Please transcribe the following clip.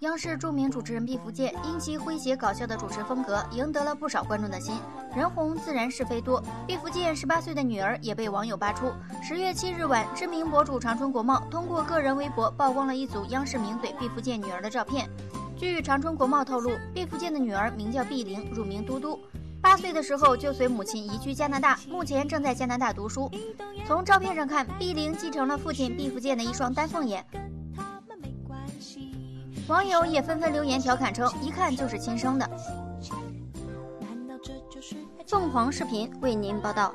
央视著名主持人毕福剑因其诙谐搞笑的主持风格，赢得了不少观众的心。人红自然是非多，毕福剑十八岁的女儿也被网友扒出。十月七日晚，知名博主长春国贸通过个人微博曝光了一组央视名嘴毕福剑女儿的照片。据长春国贸透露，毕福剑的女儿名叫毕玲，乳名嘟嘟。八岁的时候就随母亲移居加拿大，目前正在加拿大读书。从照片上看，毕玲继承了父亲毕福剑的一双丹凤眼。网友也纷纷留言调侃称：“一看就是亲生的。”凤凰视频为您报道。